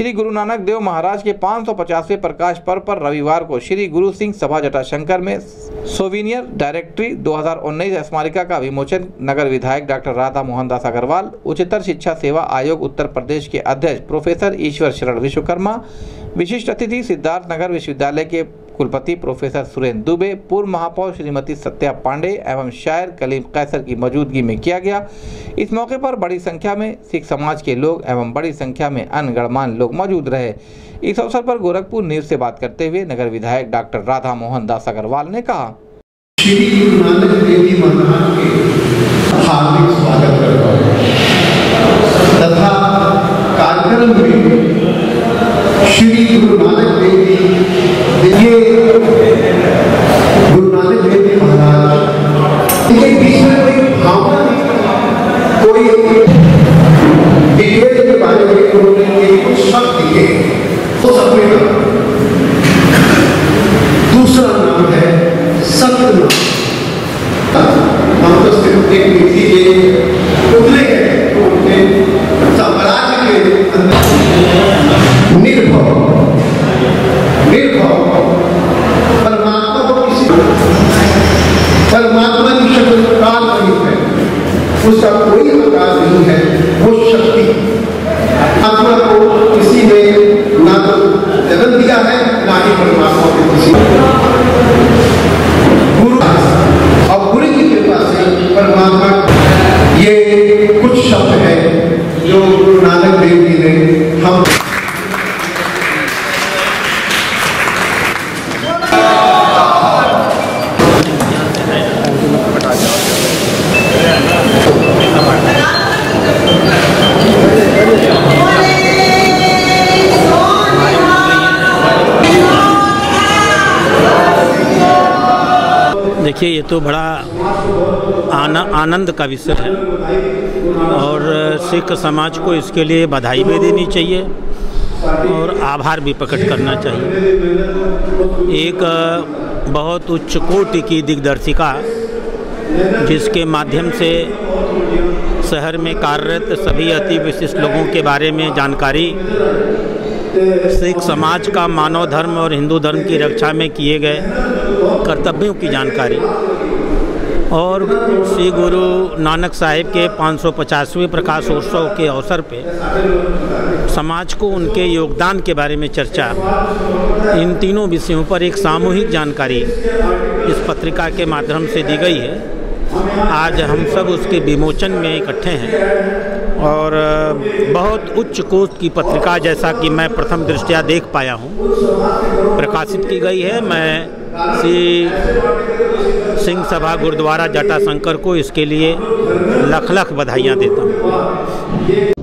श्री गुरु नानक देव महाराज के 550वें प्रकाश पर्व पर रविवार को श्री गुरु सिंह सभा जटाशंकर में सोविनियर डायरेक्टरी 2019 स्मारिका का विमोचन, नगर विधायक डॉक्टर राधा मोहनदास अग्रवाल, उच्चतर शिक्षा सेवा आयोग उत्तर प्रदेश के अध्यक्ष प्रोफेसर ईश्वर शरण विश्वकर्मा, विशिष्ट अतिथि सिद्धार्थ नगर विश्वविद्यालय के कुलपति प्रोफेसर सुरेंद्र दुबे, पूर्व महापौर श्रीमती सत्या पांडे एवं शायर कलीम कैसर की मौजूदगी में किया गया। इस मौके पर बड़ी संख्या में सिख समाज के लोग एवं बड़ी संख्या में अन्य गणमान्य लोग मौजूद रहे। इस अवसर पर गोरखपुर न्यूज़ से बात करते हुए नगर विधायक डॉक्टर राधा मोहन दास अग्रवाल ने कहा हार्दिक स्वागत करता हूँ। तथा कार्यक्रम में गुरु नानक देव जी परमात्मा की शक्ति काल नहीं है। उसका कोई आकार नहीं है, वो शक्ति। आत्मा को किसी ने ना तो जन्म दिया है, ना ही परमात्मा को किसी गुरु और गुरु की कृपा से परमात्मा ये कुछ शब्द है जो गुरु नानक देव जी ने हम देखिए ये तो बड़ा आना, आनंद का विषय है। और सिख समाज को इसके लिए बधाई भी देनी चाहिए और आभार भी प्रकट करना चाहिए। एक बहुत उच्च कोटि की दिग्दर्शिका जिसके माध्यम से शहर में कार्यरत सभी अति विशिष्ट लोगों के बारे में जानकारी सिख समाज का मानव धर्म और हिंदू धर्म की रक्षा में किए गए कर्तव्यों की जानकारी। और श्री गुरु नानक साहिब के 550वें प्रकाशोत्सव के अवसर पे समाज को उनके योगदान के बारे में चर्चा। इन तीनों विषयों पर एक सामूहिक जानकारी इस पत्रिका के माध्यम से दी गई है। आज हम सब उसके विमोचन में इकट्ठे हैं। और बहुत उच्च कोष की पत्रिका जैसा कि मैं प्रथम दृष्टया देख पाया हूँ। प्रकाशित की गई है। मैं श्री सिंह सभा गुरुद्वारा जटाशंकर को इसके लिए लख लख बधाइयाँ देता हूँ।